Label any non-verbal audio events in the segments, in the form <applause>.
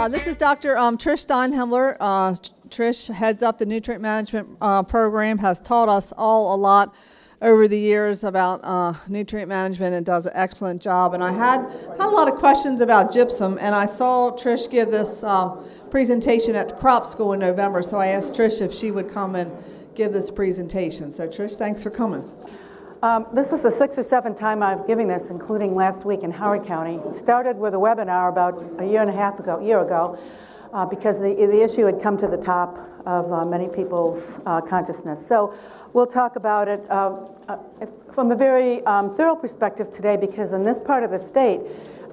Uh, this is Dr. Um, Trish Steinhilber. Uh, Trish heads up the nutrient management uh, program, has taught us all a lot over the years about uh, nutrient management and does an excellent job. And I had, had a lot of questions about gypsum, and I saw Trish give this uh, presentation at crop school in November, so I asked Trish if she would come and give this presentation. So Trish, thanks for coming. Um, this is the sixth or seventh time I've given this, including last week in Howard County. Started with a webinar about a year and a half ago, year ago, uh, because the, the issue had come to the top of uh, many people's uh, consciousness. So we'll talk about it uh, uh, from a very um, thorough perspective today, because in this part of the state,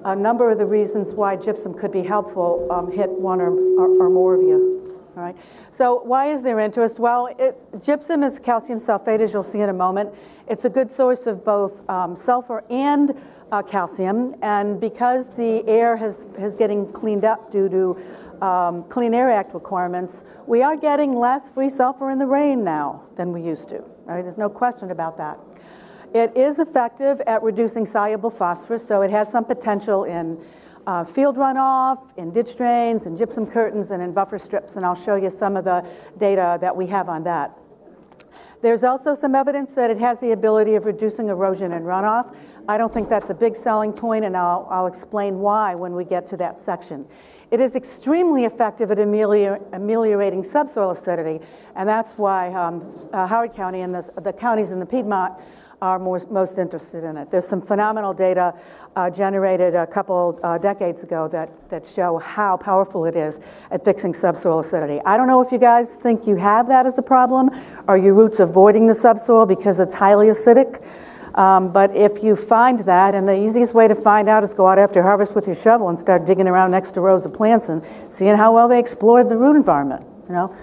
a number of the reasons why gypsum could be helpful um, hit one or, or, or more of you. All right. So why is there interest? Well, it, gypsum is calcium sulfate, as you'll see in a moment. It's a good source of both um, sulfur and uh, calcium, and because the air has, is getting cleaned up due to um, Clean Air Act requirements, we are getting less free sulfur in the rain now than we used to. Right? There's no question about that. It is effective at reducing soluble phosphorus, so it has some potential in uh, field runoff, in ditch drains, in gypsum curtains, and in buffer strips, and I'll show you some of the data that we have on that. There's also some evidence that it has the ability of reducing erosion and runoff. I don't think that's a big selling point, and I'll, I'll explain why when we get to that section. It is extremely effective at amelior ameliorating subsoil acidity, and that's why um, uh, Howard County and the, the counties in the Piedmont are most, most interested in it. There's some phenomenal data uh, generated a couple uh, decades ago that, that show how powerful it is at fixing subsoil acidity. I don't know if you guys think you have that as a problem. Are your roots avoiding the subsoil because it's highly acidic? Um, but if you find that, and the easiest way to find out is go out after harvest with your shovel and start digging around next to rows of plants and seeing how well they explored the root environment, you know.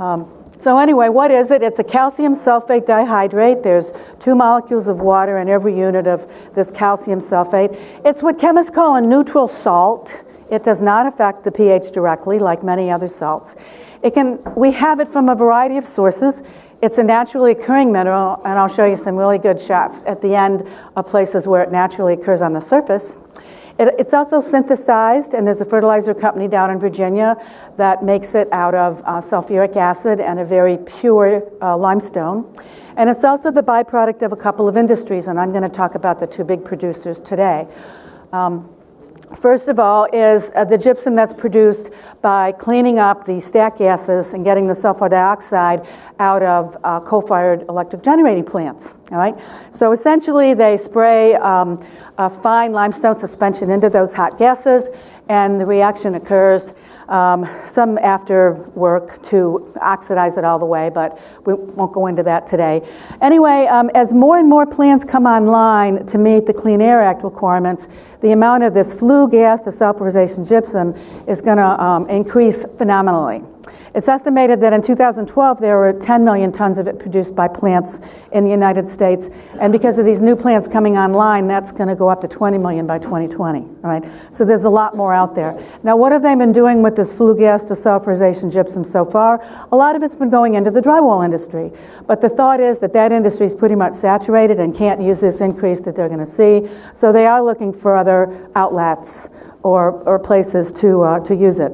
Um, so anyway, what is it? It's a calcium sulfate dihydrate. There's two molecules of water in every unit of this calcium sulfate. It's what chemists call a neutral salt. It does not affect the pH directly like many other salts. It can, we have it from a variety of sources. It's a naturally occurring mineral, and I'll show you some really good shots at the end of places where it naturally occurs on the surface. It, it's also synthesized, and there's a fertilizer company down in Virginia that makes it out of uh, sulfuric acid and a very pure uh, limestone. And it's also the byproduct of a couple of industries, and I'm going to talk about the two big producers today. Um, First of all is uh, the gypsum that's produced by cleaning up the stack gases and getting the sulfur dioxide out of uh, coal-fired electric generating plants. All right. So essentially, they spray um, a fine limestone suspension into those hot gases, and the reaction occurs um, some after work to oxidize it all the way, but we won't go into that today. Anyway, um, as more and more plants come online to meet the Clean Air Act requirements, the amount of this flue gas, desulfurization gypsum, is going to um, increase phenomenally. It's estimated that in 2012 there were 10 million tons of it produced by plants in the United States, and because of these new plants coming online, that's going to go up to 20 million by 2020. Right? So there's a lot more out there. Now, what have they been doing with this flue gas desulfurization gypsum so far? A lot of it's been going into the drywall industry, but the thought is that that industry is pretty much saturated and can't use this increase that they're going to see, so they are looking for other outlets or, or places to, uh, to use it.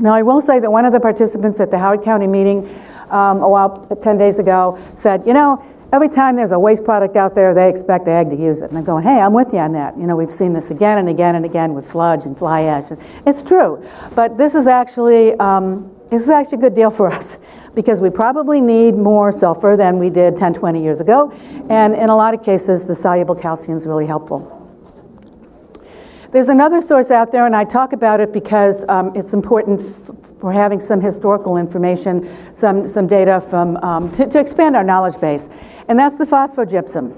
Now, I will say that one of the participants at the Howard County meeting um, a while, 10 days ago, said, you know, every time there's a waste product out there, they expect ag to use it. And I'm going, hey, I'm with you on that. You know, we've seen this again and again and again with sludge and fly ash. It's true. But this is actually, um, this is actually a good deal for us <laughs> because we probably need more sulfur than we did 10, 20 years ago. And in a lot of cases, the soluble calcium is really helpful. There's another source out there, and I talk about it because um, it's important for having some historical information, some, some data from, um, to, to, expand our knowledge base, and that's the phosphogypsum.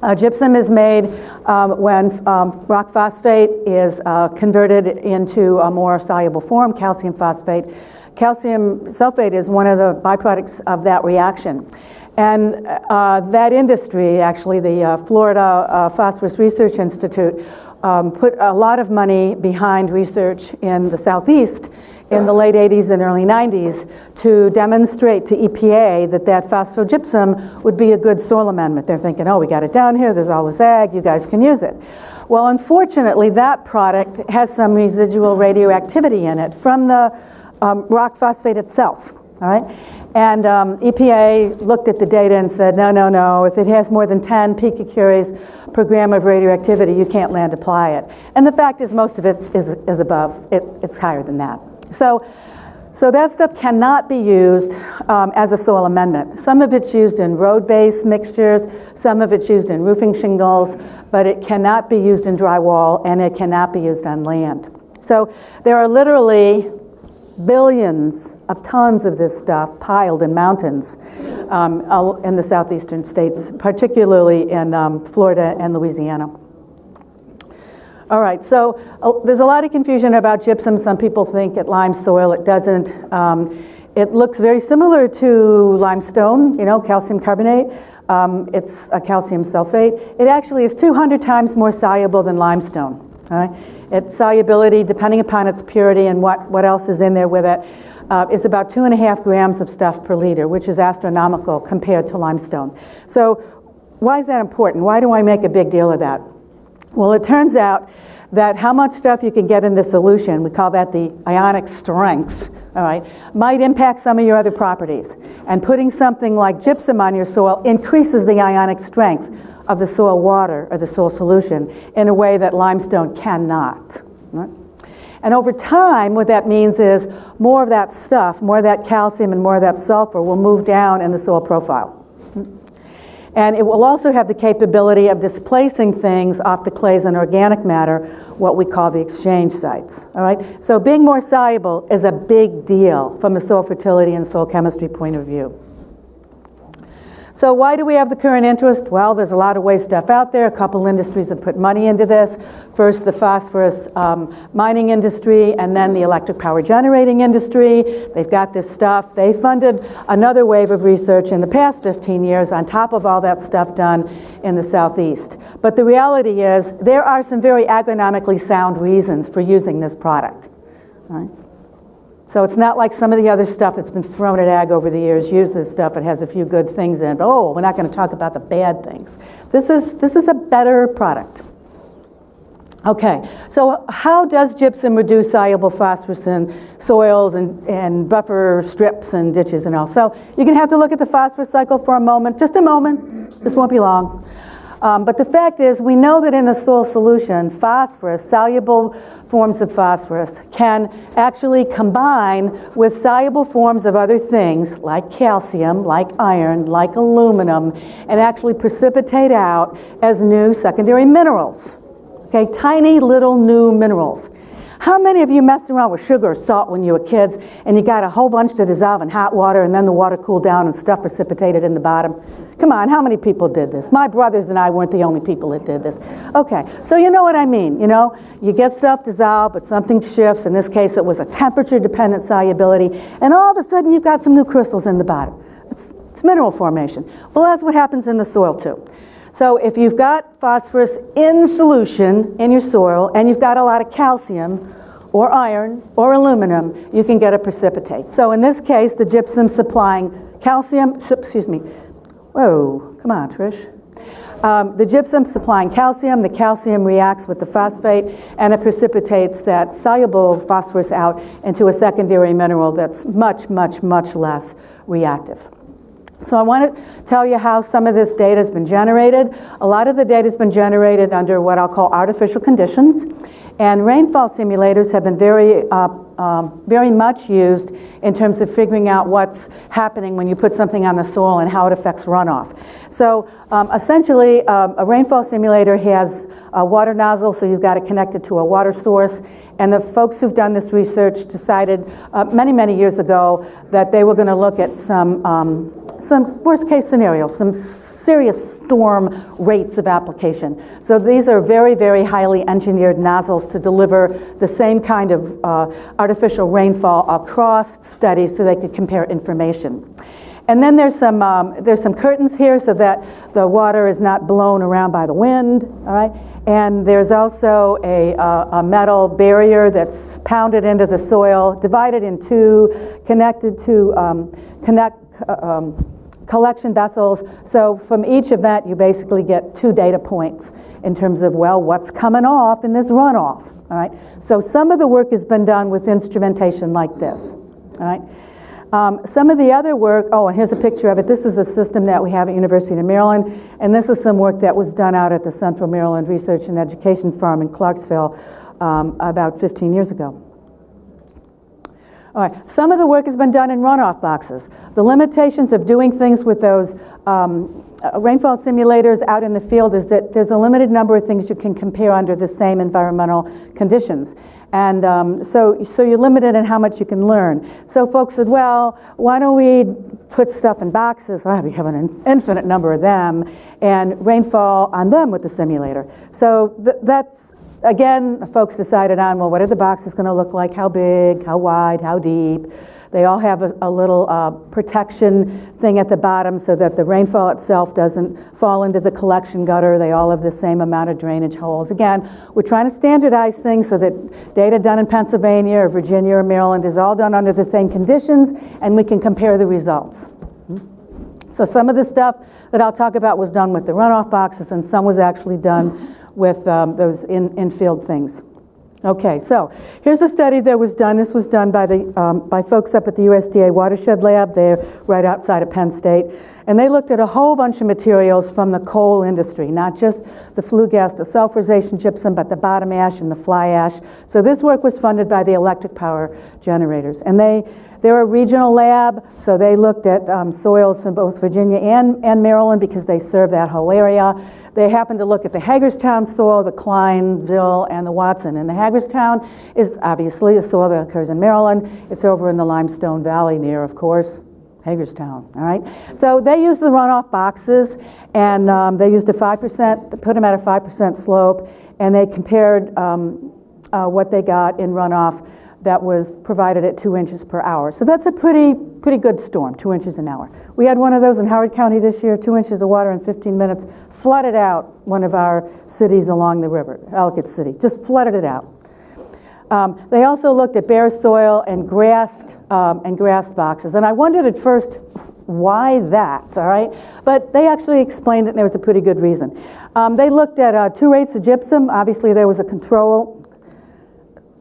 Uh, gypsum is made um, when um, rock phosphate is uh, converted into a more soluble form, calcium phosphate. Calcium sulfate is one of the byproducts of that reaction. And uh, that industry, actually, the uh, Florida uh, Phosphorus Research Institute, um, put a lot of money behind research in the southeast in the late 80s and early 90s to demonstrate to EPA that that phosphogypsum would be a good soil amendment. They're thinking, oh, we got it down here, there's all this ag, you guys can use it. Well, unfortunately, that product has some residual radioactivity in it from the um, rock phosphate itself. All right? And um, EPA looked at the data and said, no, no, no, if it has more than 10 picocuries per gram of radioactivity, you can't land apply it. And the fact is, most of it is, is above, it, it's higher than that. So, so that stuff cannot be used um, as a soil amendment. Some of it's used in road-based mixtures, some of it's used in roofing shingles, but it cannot be used in drywall and it cannot be used on land. So there are literally billions of tons of this stuff piled in mountains um, in the southeastern states, particularly in um, Florida and Louisiana. All right, so uh, there's a lot of confusion about gypsum. Some people think it lime soil, it doesn't. Um, it looks very similar to limestone, you know, calcium carbonate. Um, it's a calcium sulfate. It actually is 200 times more soluble than limestone. All right? Its solubility, depending upon its purity and what, what else is in there with it, uh, is about two and a half grams of stuff per liter, which is astronomical compared to limestone. So why is that important? Why do I make a big deal of that? Well, it turns out that how much stuff you can get in the solution, we call that the ionic strength, all right, might impact some of your other properties. And putting something like gypsum on your soil increases the ionic strength of the soil water or the soil solution in a way that limestone cannot. And over time, what that means is more of that stuff, more of that calcium and more of that sulfur will move down in the soil profile. And it will also have the capability of displacing things off the clays and organic matter, what we call the exchange sites. All right? So being more soluble is a big deal from a soil fertility and soil chemistry point of view. So why do we have the current interest? Well, there's a lot of waste stuff out there. A couple industries have put money into this. First, the phosphorus um, mining industry, and then the electric power generating industry. They've got this stuff. They funded another wave of research in the past 15 years on top of all that stuff done in the southeast. But the reality is there are some very agronomically sound reasons for using this product. Right? So it's not like some of the other stuff that's been thrown at ag over the years. Use this stuff; it has a few good things in it. Oh, we're not going to talk about the bad things. This is this is a better product. Okay, so how does gypsum reduce soluble phosphorus in soils and, and buffer strips and ditches and all? So you're going to have to look at the phosphorus cycle for a moment, just a moment. This won't be long. Um, but the fact is, we know that in the soil solution, phosphorus, soluble forms of phosphorus, can actually combine with soluble forms of other things like calcium, like iron, like aluminum, and actually precipitate out as new secondary minerals. Okay, tiny little new minerals. How many of you messed around with sugar or salt when you were kids and you got a whole bunch to dissolve in hot water and then the water cooled down and stuff precipitated in the bottom? Come on, how many people did this? My brothers and I weren't the only people that did this. Okay, so you know what I mean. You know, you get stuff dissolved, but something shifts. In this case, it was a temperature dependent solubility, and all of a sudden you've got some new crystals in the bottom. It's, it's mineral formation. Well, that's what happens in the soil too. So if you've got phosphorus in solution in your soil and you've got a lot of calcium or iron or aluminum, you can get a precipitate. So in this case, the gypsum supplying calcium, excuse me, whoa, come on, Trish. Um, the gypsum supplying calcium, the calcium reacts with the phosphate and it precipitates that soluble phosphorus out into a secondary mineral that's much, much, much less reactive. So I want to tell you how some of this data has been generated. A lot of the data has been generated under what I'll call artificial conditions. And rainfall simulators have been very, uh, um, very much used in terms of figuring out what's happening when you put something on the soil and how it affects runoff. So um, essentially, um, a rainfall simulator has a water nozzle, so you've got it connected to a water source. And the folks who've done this research decided uh, many, many years ago that they were going to look at some um, some worst case scenarios, some serious storm rates of application. So these are very, very highly engineered nozzles to deliver the same kind of uh, artificial rainfall across studies so they could compare information. And then there's some, um, there's some curtains here so that the water is not blown around by the wind, all right? And there's also a, uh, a metal barrier that's pounded into the soil, divided in two, connected to um, connect, um, collection vessels. So from each event, you basically get two data points in terms of, well, what's coming off in this runoff, all right? So some of the work has been done with instrumentation like this, all right? Um, some of the other work, oh, and here's a picture of it. This is the system that we have at University of Maryland, and this is some work that was done out at the Central Maryland Research and Education Farm in Clarksville um, about 15 years ago. All right, some of the work has been done in runoff boxes. The limitations of doing things with those um, uh, rainfall simulators out in the field is that there's a limited number of things you can compare under the same environmental conditions. And um, so, so you're limited in how much you can learn. So folks said, well, why don't we put stuff in boxes? Well, we have an infinite number of them, and rainfall on them with the simulator. So th that's, again, folks decided on, well, what are the boxes going to look like? How big? How wide? How deep? They all have a, a little uh, protection thing at the bottom so that the rainfall itself doesn't fall into the collection gutter. They all have the same amount of drainage holes. Again, we're trying to standardize things so that data done in Pennsylvania or Virginia or Maryland is all done under the same conditions and we can compare the results. So some of the stuff that I'll talk about was done with the runoff boxes and some was actually done with um, those in, in-field things. Okay, so here's a study that was done. This was done by, the, um, by folks up at the USDA Watershed Lab. They're right outside of Penn State. And they looked at a whole bunch of materials from the coal industry, not just the flue gas desulfurization gypsum, but the bottom ash and the fly ash. So this work was funded by the electric power generators. And they they're a regional lab, so they looked at um, soils from both Virginia and, and Maryland because they serve that whole area. They happened to look at the Hagerstown soil, the Klinesville, and the Watson. And the Hagerstown is obviously a soil that occurs in Maryland. It's over in the Limestone Valley near, of course, Hagerstown, all right? So they used the runoff boxes, and um, they used a 5%, put them at a 5% slope, and they compared um, uh, what they got in runoff that was provided at two inches per hour. So that's a pretty, pretty good storm, two inches an hour. We had one of those in Howard County this year, two inches of water in 15 minutes, flooded out one of our cities along the river, Ellicott City, just flooded it out. Um, they also looked at bare soil and grassed, um, and grassed boxes. And I wondered at first, why that, all right? But they actually explained it, and there was a pretty good reason. Um, they looked at uh, two rates of gypsum. Obviously, there was a control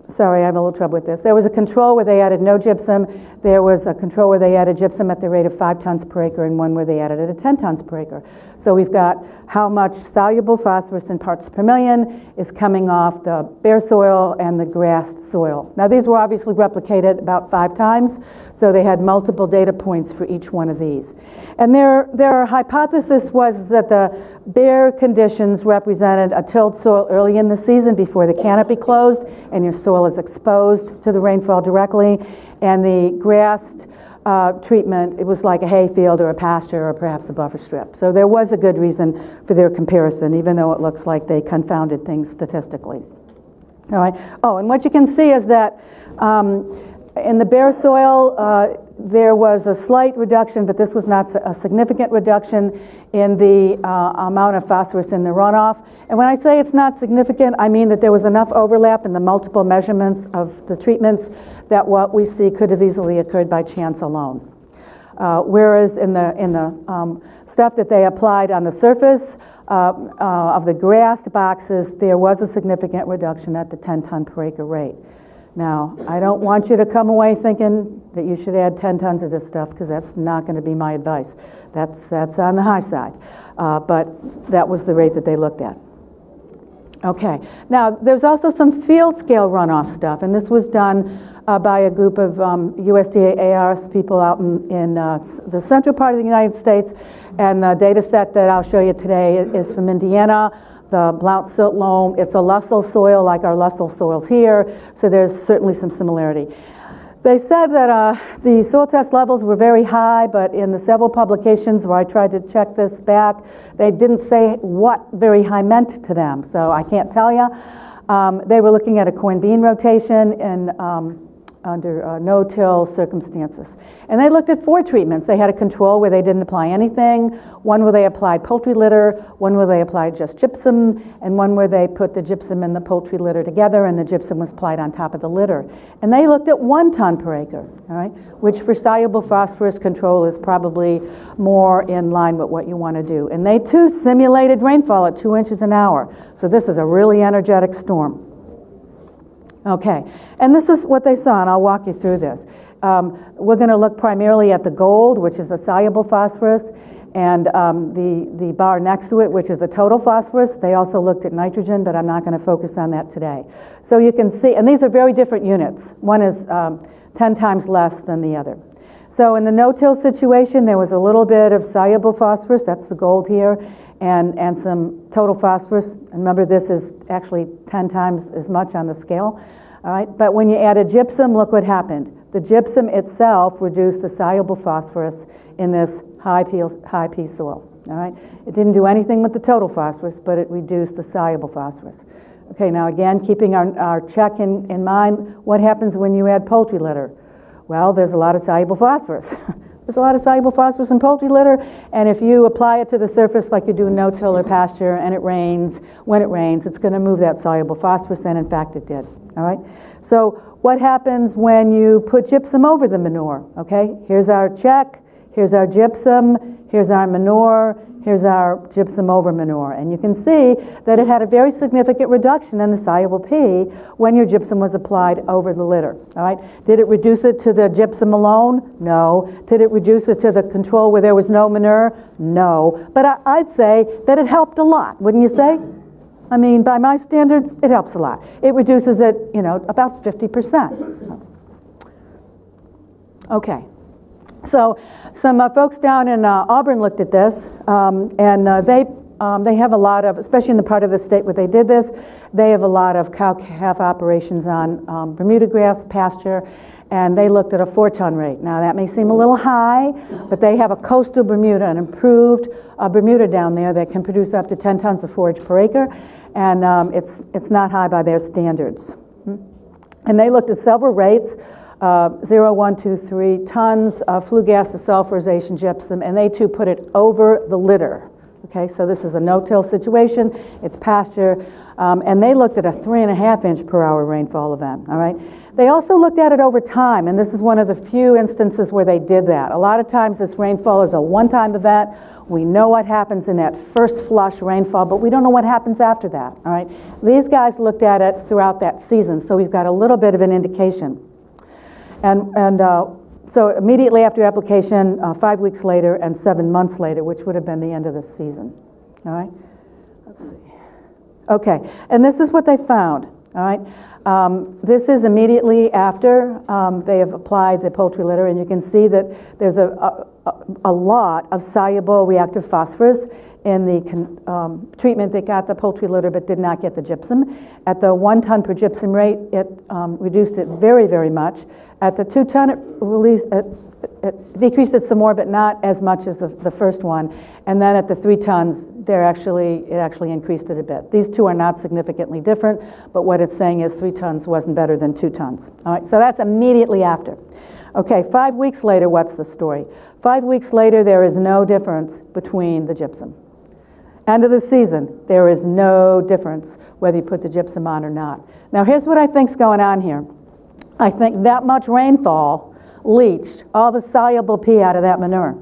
sorry, I have a little trouble with this. There was a control where they added no gypsum. There was a control where they added gypsum at the rate of five tons per acre, and one where they added it at 10 tons per acre. So we've got how much soluble phosphorus in parts per million is coming off the bare soil and the grassed soil. Now these were obviously replicated about five times, so they had multiple data points for each one of these. And their, their hypothesis was that the bare conditions represented a tilled soil early in the season before the canopy closed and your soil is exposed to the rainfall directly, and the grassed uh, treatment, it was like a hayfield or a pasture or perhaps a buffer strip. So there was a good reason for their comparison, even though it looks like they confounded things statistically. All right. Oh, and what you can see is that um, in the bare soil, uh, there was a slight reduction, but this was not a significant reduction in the uh, amount of phosphorus in the runoff. And when I say it's not significant, I mean that there was enough overlap in the multiple measurements of the treatments that what we see could have easily occurred by chance alone. Uh, whereas in the, in the um, stuff that they applied on the surface uh, uh of the grassed boxes, there was a significant reduction at the 10 ton per acre rate. Now, I don't want you to come away thinking that you should add 10 tons of this stuff because that's not going to be my advice. That's, that's on the high side. Uh, but that was the rate that they looked at. Okay, now there's also some field scale runoff stuff, and this was done uh, by a group of um, USDA ARS people out in, in uh, the central part of the United States. And the data set that I'll show you today is from Indiana the Blount silt loam. It's a loessial soil like our loessial soils here, so there's certainly some similarity. They said that uh, the soil test levels were very high, but in the several publications where I tried to check this back, they didn't say what very high meant to them, so I can't tell you. Um, they were looking at a corn bean rotation in, um, under uh, no-till circumstances. And they looked at four treatments. They had a control where they didn't apply anything, one where they applied poultry litter, one where they applied just gypsum, and one where they put the gypsum and the poultry litter together and the gypsum was applied on top of the litter. And they looked at one ton per acre, all right, which for soluble phosphorus control is probably more in line with what you want to do. And they too simulated rainfall at two inches an hour. So this is a really energetic storm. Okay, and this is what they saw, and I'll walk you through this. Um, we're going to look primarily at the gold, which is the soluble phosphorus, and um, the, the bar next to it, which is the total phosphorus. They also looked at nitrogen, but I'm not going to focus on that today. So you can see, and these are very different units. One is um, 10 times less than the other. So in the no-till situation, there was a little bit of soluble phosphorus, that's the gold here, and, and some total phosphorus. Remember, this is actually 10 times as much on the scale. All right, but when you add a gypsum, look what happened. The gypsum itself reduced the soluble phosphorus in this high P, high soil. All right, it didn't do anything with the total phosphorus, but it reduced the soluble phosphorus. Okay, now again, keeping our, our check in, in mind, what happens when you add poultry litter? Well, there's a lot of soluble phosphorus. <laughs> There's a lot of soluble phosphorus in poultry litter, and if you apply it to the surface like you do no-till or pasture and it rains, when it rains, it's going to move that soluble phosphorus, and in fact it did. All right? So what happens when you put gypsum over the manure? Okay, here's our check, here's our gypsum, here's our manure, Here's our gypsum over manure. And you can see that it had a very significant reduction in the soluble P when your gypsum was applied over the litter. All right? Did it reduce it to the gypsum alone? No. Did it reduce it to the control where there was no manure? No. But I, would say that it helped a lot, wouldn't you say? I mean, by my standards, it helps a lot. It reduces it, you know, about 50%. Okay. So some uh, folks down in uh, Auburn looked at this, um, and uh, they um, they have a lot of, especially in the part of the state where they did this, they have a lot of cow calf operations on um, Bermuda grass pasture, and they looked at a four ton rate. Now that may seem a little high, but they have a coastal Bermuda, an improved uh, Bermuda down there that can produce up to 10 tons of forage per acre, and um, it's, it's not high by their standards. Hmm? And they looked at several rates uh, 0123 tons of flue gas desulfurization gypsum, and they too put it over the litter. Okay, so this is a no-till situation, it's pasture, um, and they looked at a three and a half inch per hour rainfall event, all right? They also looked at it over time, and this is one of the few instances where they did that. A lot of times this rainfall is a one-time event. We know what happens in that first flush rainfall, but we don't know what happens after that, all right? These guys looked at it throughout that season, so we've got a little bit of an indication. And, and uh, so immediately after application, uh, five weeks later, and seven months later, which would have been the end of the season. All right? Let's see. Okay, and this is what they found. All right? Um, this is immediately after um, they have applied the poultry litter, and you can see that there's a, a, a lot of soluble reactive phosphorus in the um, treatment that got the poultry litter but did not get the gypsum. At the one ton per gypsum rate, it um, reduced it very, very much. At the two ton, it, released, it, it decreased it some more, but not as much as the, the first one. And then at the three tons, there actually, it actually increased it a bit. These two are not significantly different, but what it's saying is three tons wasn't better than two tons. All right, so that's immediately after. Okay, five weeks later, what's the story? Five weeks later, there is no difference between the gypsum. End of the season, there is no difference whether you put the gypsum on or not. Now, here's what I think's going on here. I think that much rainfall leached all the soluble P out of that manure.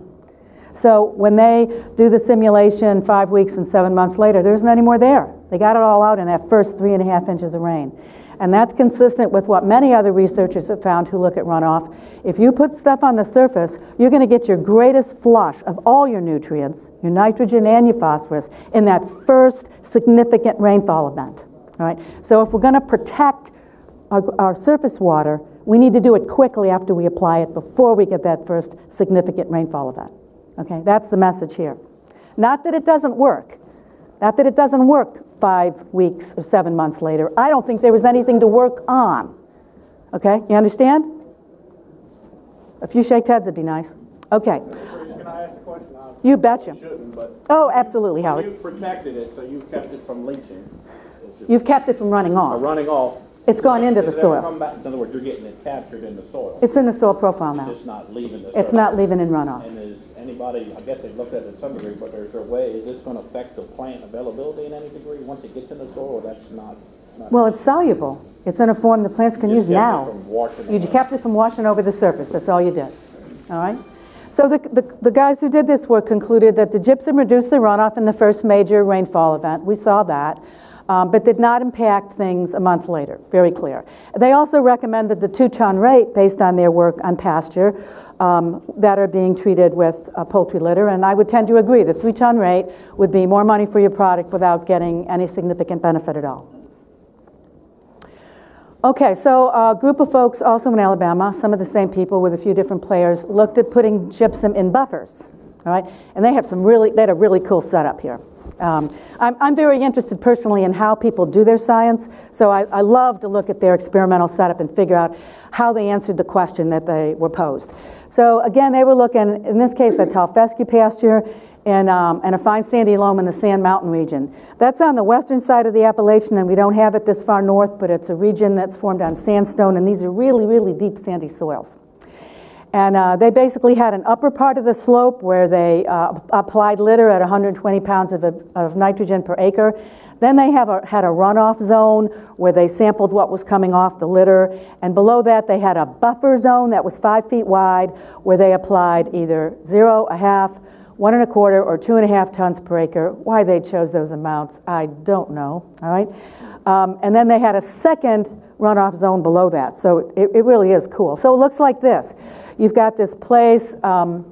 So when they do the simulation five weeks and seven months later, there isn't any more there. They got it all out in that first three and a half inches of rain. And that's consistent with what many other researchers have found who look at runoff. If you put stuff on the surface, you're going to get your greatest flush of all your nutrients, your nitrogen and your phosphorus, in that first significant rainfall event. All right? So if we're going to protect our, our surface water, we need to do it quickly after we apply it before we get that first significant rainfall event. Okay, that's the message here. Not that it doesn't work. Not that it doesn't work five weeks or seven months later. I don't think there was anything to work on. Okay, you understand? A few shake heads would be nice. Okay. Can I ask a question? You betcha. Oh, absolutely, Howard. you protected it, so you've kept it from leaching, You've kept it from running or off. running off. It's gone into the Does it ever soil. come back? In other words, you're getting it captured in the soil. It's in the soil profile now. It's just not leaving the soil. It's not leaving in runoff. And is anybody, I guess they've looked at it to some degree, but there's a way, is this gonna affect the plant availability in any degree once it gets in the soil, or that's not? not- Well, it's soluble. It's in a form the plants can You use just kept it now. from washing You away. kept it from washing over the surface, that's all you did. All right? So the, the, the guys who did this work concluded that the gypsum reduced the runoff in the first major rainfall event. We saw that. Um, but did not impact things a month later, very clear. They also recommended the two-ton rate based on their work on pasture um, that are being treated with uh, poultry litter, and I would tend to agree. The three-ton rate would be more money for your product without getting any significant benefit at all. Okay, so a group of folks also in Alabama, some of the same people with a few different players, looked at putting gypsum in buffers. All right, and they have some really, they had a really cool setup here. Um, I'm, I'm very interested personally in how people do their science, so I, I love to look at their experimental setup and figure out how they answered the question that they were posed. So again, they were looking, in this case, at tall fescue pasture and, um, and a fine sandy loam in the Sand Mountain region. That's on the western side of the Appalachian, and we don't have it this far north, but it's a region that's formed on sandstone, and these are really, really deep sandy soils. And uh, they basically had an upper part of the slope where they uh, applied litter at 120 pounds of, of nitrogen per acre. Then they have a, had a runoff zone where they sampled what was coming off the litter. And below that, they had a buffer zone that was five feet wide where they applied either zero, a half, one and a quarter, or two and a half tons per acre. Why they chose those amounts, I don't know. All right. Um, and then they had a second runoff zone below that. So it, it really is cool. So it looks like this. You've got this place. Um,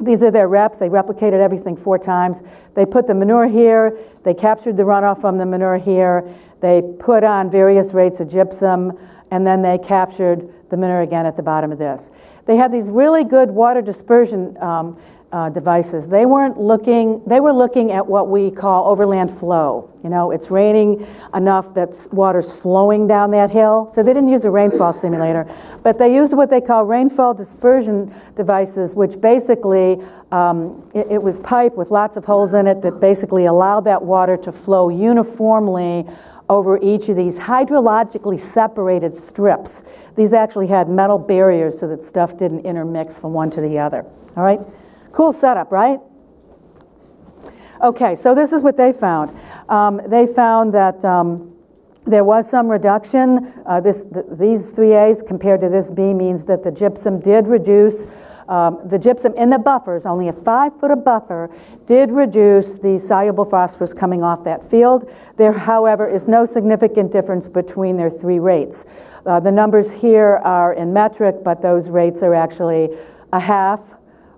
these are their reps. They replicated everything four times. They put the manure here. They captured the runoff from the manure here. They put on various rates of gypsum, and then they captured the manure again at the bottom of this. They had these really good water dispersion um, uh, devices. They weren't looking, they were looking at what we call overland flow. You know, it's raining enough that water's flowing down that hill. So they didn't use a rainfall simulator, but they used what they call rainfall dispersion devices, which basically, um, it, it was pipe with lots of holes in it that basically allowed that water to flow uniformly over each of these hydrologically separated strips. These actually had metal barriers so that stuff didn't intermix from one to the other. All right? Cool setup, right? Okay, so this is what they found. Um, they found that um, there was some reduction. Uh, this, th these three A's compared to this B means that the gypsum did reduce. Um, the gypsum in the buffers, only a five foot of buffer, did reduce the soluble phosphorus coming off that field. There, however, is no significant difference between their three rates. Uh, the numbers here are in metric, but those rates are actually a half,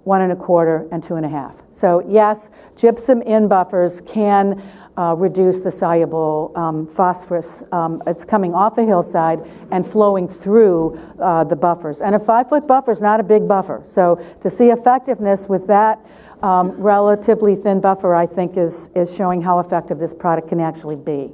one and a quarter, and two and a half. So yes, gypsum in buffers can uh, reduce the soluble um, phosphorus. Um, it's coming off a hillside and flowing through uh, the buffers. And a five-foot buffer is not a big buffer. So to see effectiveness with that um, relatively thin buffer, I think is, is showing how effective this product can actually be.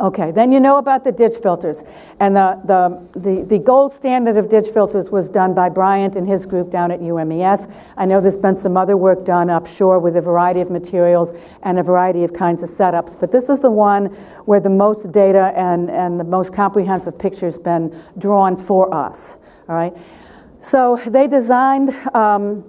Okay, then you know about the ditch filters. And the, the, the, the, gold standard of ditch filters was done by Bryant and his group down at UMES. I know there's been some other work done upshore with a variety of materials and a variety of kinds of setups, but this is the one where the most data and, and the most comprehensive picture's been drawn for us, all right? So they designed, um,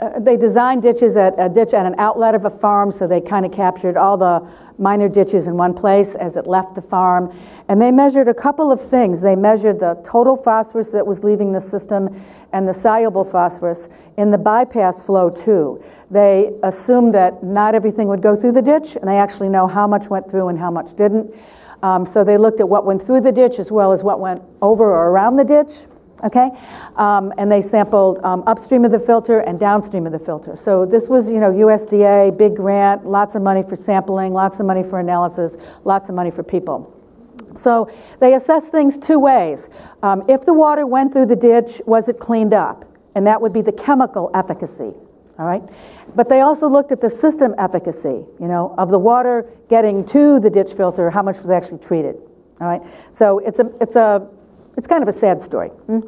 uh, they designed ditches at a ditch at an outlet of a farm, so they kind of captured all the minor ditches in one place as it left the farm. And they measured a couple of things. They measured the total phosphorus that was leaving the system and the soluble phosphorus in the bypass flow too. They assumed that not everything would go through the ditch, and they actually know how much went through and how much didn't. Um, so they looked at what went through the ditch as well as what went over or around the ditch okay? Um, and they sampled um, upstream of the filter and downstream of the filter. So this was, you know, USDA, big grant, lots of money for sampling, lots of money for analysis, lots of money for people. So they assess things two ways. Um, if the water went through the ditch, was it cleaned up? And that would be the chemical efficacy, all right? But they also looked at the system efficacy, you know, of the water getting to the ditch filter, how much was actually treated, all right? So it's a, it's a, it's kind of a sad story. Hmm?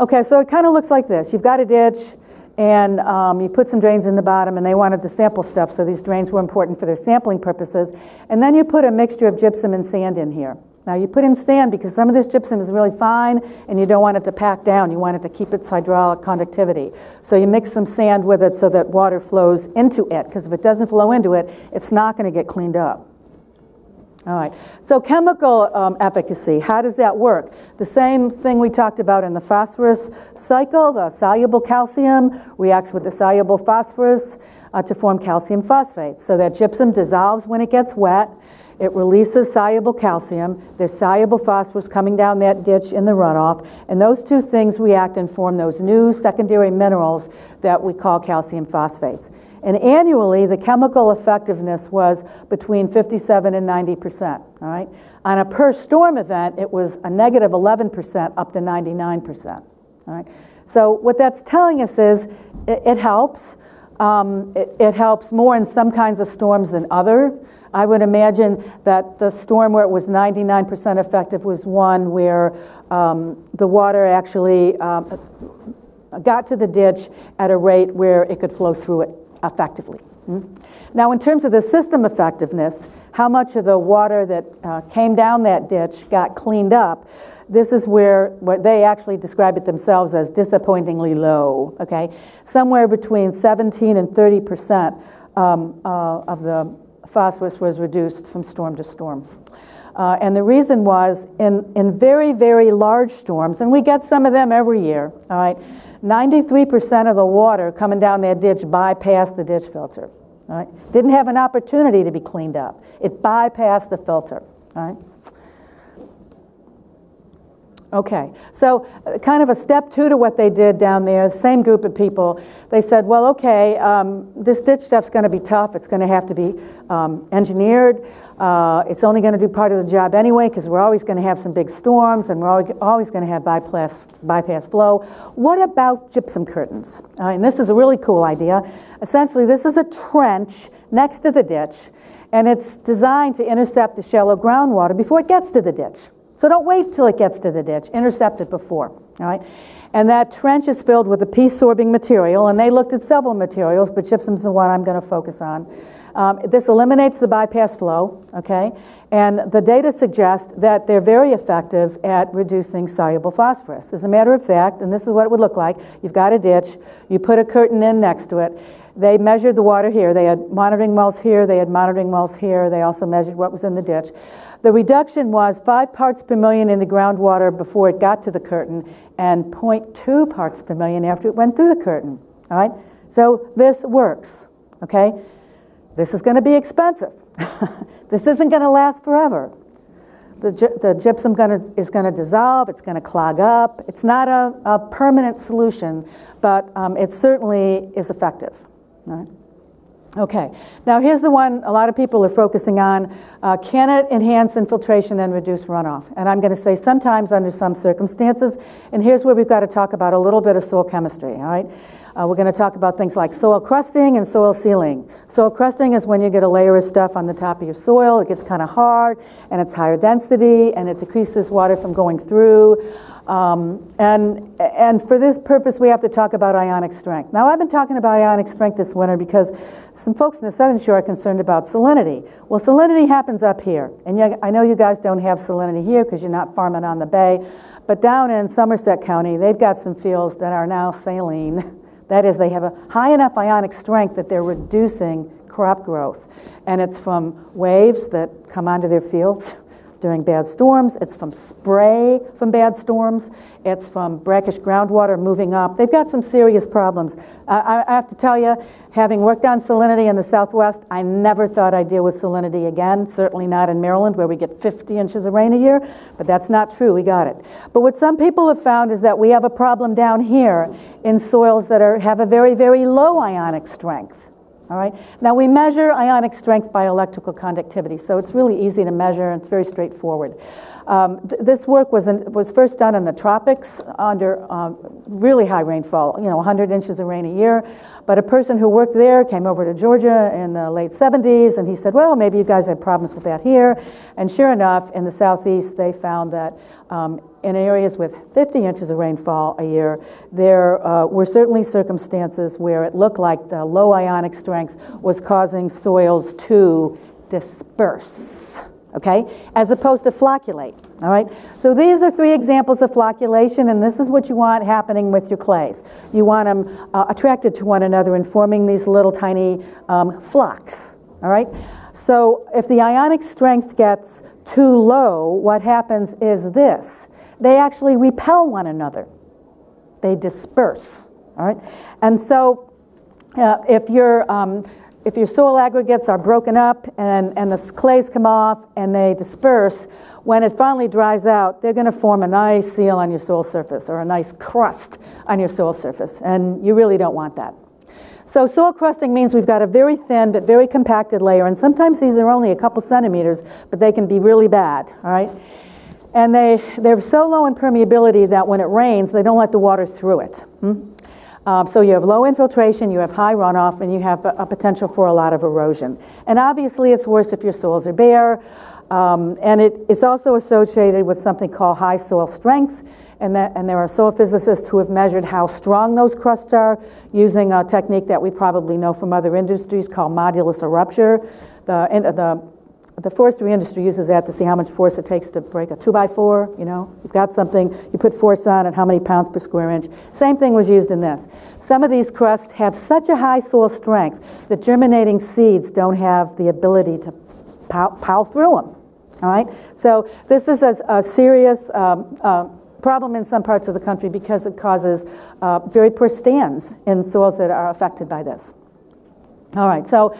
Okay, so it kind of looks like this. You've got a ditch, and um, you put some drains in the bottom, and they wanted to sample stuff, so these drains were important for their sampling purposes. And then you put a mixture of gypsum and sand in here. Now you put in sand because some of this gypsum is really fine and you don't want it to pack down. You want it to keep its hydraulic conductivity. So you mix some sand with it so that water flows into it because if it doesn't flow into it, it's not going to get cleaned up. All right, so chemical um, efficacy, how does that work? The same thing we talked about in the phosphorus cycle, the soluble calcium reacts with the soluble phosphorus uh, to form calcium phosphate. So that gypsum dissolves when it gets wet, it releases soluble calcium, there's soluble phosphorus coming down that ditch in the runoff, and those two things react and form those new secondary minerals that we call calcium phosphates. And annually, the chemical effectiveness was between 57 and 90 percent. All right. On a per storm event, it was a negative 11 percent up to 99 percent. All right. So what that's telling us is it, it helps. Um, it, it, helps more in some kinds of storms than other. I would imagine that the storm where it was 99% effective was one where um, the water actually um, got to the ditch at a rate where it could flow through it effectively. Hmm? Now, in terms of the system effectiveness, how much of the water that uh, came down that ditch got cleaned up, this is where what they actually describe it themselves as disappointingly low, okay? Somewhere between 17 and 30 percent um, uh, of the phosphorus was reduced from storm to storm. Uh, and the reason was in, in very, very large storms, and we get some of them every year, all right, 93% of the water coming down that ditch bypassed the ditch filter. Right? Didn't have an opportunity to be cleaned up. It bypassed the filter. Right? Okay, so uh, kind of a step two to what they did down there, same group of people. They said, well, okay, um, this ditch stuff's going to be tough. It's going to have to be um, engineered. Uh, it's only going to do part of the job anyway because we're always going to have some big storms and we're always going to have bypass, bypass flow. What about gypsum curtains? Uh, and this is a really cool idea. Essentially, this is a trench next to the ditch and it's designed to intercept the shallow groundwater before it gets to the ditch. So don't wait till it gets to the ditch. Intercept it before. All right? And that trench is filled with a P-sorbing material, and they looked at several materials, but gypsum's the one I'm going to focus on. Um, this eliminates the bypass flow, okay? And the data suggest that they're very effective at reducing soluble phosphorus. As a matter of fact, and this is what it would look like, you've got a ditch, you put a curtain in next to it, they measured the water here. They had monitoring wells here. They had monitoring wells here. They also measured what was in the ditch. The reduction was five parts per million in the groundwater before it got to the curtain and 0.2 parts per million after it went through the curtain. All right? So this works. Okay? This is going to be expensive. <laughs> this isn't going to last forever. The, the gypsum gonna, is going to dissolve, it's going to clog up. It's not a, a permanent solution, but um, it certainly is effective. Right? Okay, now here's the one a lot of people are focusing on. Uh, can it enhance infiltration and reduce runoff? And I'm going to say sometimes under some circumstances. And here's where we've got to talk about a little bit of soil chemistry, all right? Uh, we're going to talk about things like soil crusting and soil sealing. Soil crusting is when you get a layer of stuff on the top of your soil. It gets kind of hard and it's higher density and it decreases water from going through. Um, and, and for this purpose, we have to talk about ionic strength. Now, I've been talking about ionic strength this winter because some folks in the Southern Shore are concerned about salinity. Well, salinity happens up here. And you, I know you guys don't have salinity here because you're not farming on the bay. But down in Somerset County, they've got some fields that are now saline. <laughs> That is, they have a high enough ionic strength that they're reducing crop growth. And it's from waves that come onto their fields <laughs> during bad storms. It's from spray from bad storms. It's from brackish groundwater moving up. They've got some serious problems. I, I, have to tell you, having worked on salinity in the Southwest, I never thought I'd deal with salinity again. Certainly not in Maryland, where we get 50 inches of rain a year. But that's not true. We got it. But what some people have found is that we have a problem down here in soils that are, have a very, very low ionic strength. All right. Now we measure ionic strength by electrical conductivity, so it's really easy to measure. and It's very straightforward. Um, th this work was in, was first done in the tropics under um, really high rainfall, you know, 100 inches of rain a year. But a person who worked there came over to Georgia in the late 70s, and he said, "Well, maybe you guys have problems with that here." And sure enough, in the southeast, they found that um, in areas with 50 inches of rainfall a year, there uh, were certainly circumstances where it looked like the low ionic strength was causing soils to disperse. Okay, as opposed to flocculate, all right? So these are three examples of flocculation, and this is what you want happening with your clays. You want them uh, attracted to one another and forming these little tiny um, flocks, all right? So if the ionic strength gets too low, what happens is this. They actually repel one another. They disperse, all right? And so uh, if you're um, if your soil aggregates are broken up and, and the clays come off and they disperse, when it finally dries out, they're going to form a nice seal on your soil surface or a nice crust on your soil surface, and you really don't want that. So soil crusting means we've got a very thin but very compacted layer, and sometimes these are only a couple centimeters, but they can be really bad, all right? And they, they're so low in permeability that when it rains, they don't let the water through it. Hmm? Um, so you have low infiltration, you have high runoff, and you have a, a, potential for a lot of erosion. And obviously it's worse if your soils are bare. Um, and it, it's also associated with something called high soil strength. And, that, and there are soil physicists who have measured how strong those crusts are using a technique that we probably know from other industries called modulus of rupture. The, the the forestry industry uses that to see how much force it takes to break a two by four, you know. You've got something, you put force on it, how many pounds per square inch. Same thing was used in this. Some of these crusts have such a high soil strength that germinating seeds don't have the ability to pow, pow through them, all right? So this is a, a serious um, uh, problem in some parts of the country because it causes uh, very poor stands in soils that are affected by this. All right, so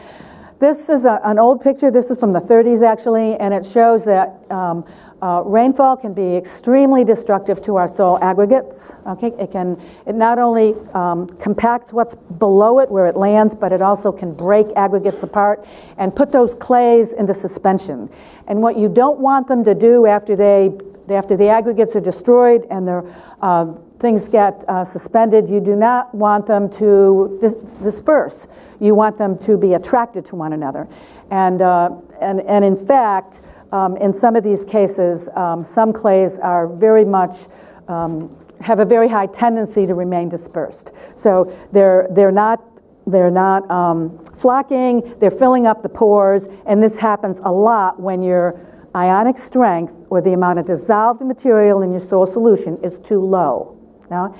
this is a, an old picture. This is from the 30s, actually, and it shows that um, uh, rainfall can be extremely destructive to our soil aggregates. Okay, it can it not only um, compacts what's below it where it lands, but it also can break aggregates apart and put those clays into suspension. And what you don't want them to do after they after the aggregates are destroyed and they're uh, things get uh, suspended, you do not want them to dis disperse. You want them to be attracted to one another. And, uh, and, and in fact, um, in some of these cases, um, some clays are very much, um, have a very high tendency to remain dispersed. So they're, they're not they're not um, flocking, they're filling up the pores, and this happens a lot when your ionic strength or the amount of dissolved material in your soil solution is too low. Now,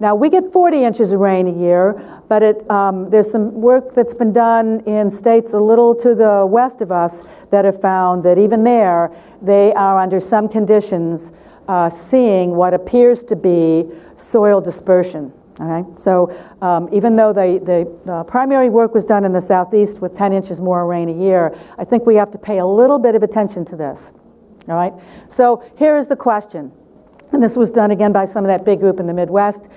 now we get 40 inches of rain a year, but it, um, there's some work that's been done in states a little to the west of us that have found that even there, they are under some conditions uh, seeing what appears to be soil dispersion. Okay, so um, even though the, the, the, primary work was done in the southeast with 10 inches more rain a year, I think we have to pay a little bit of attention to this. All right, so here is the question and this was done again by some of that big group in the Midwest.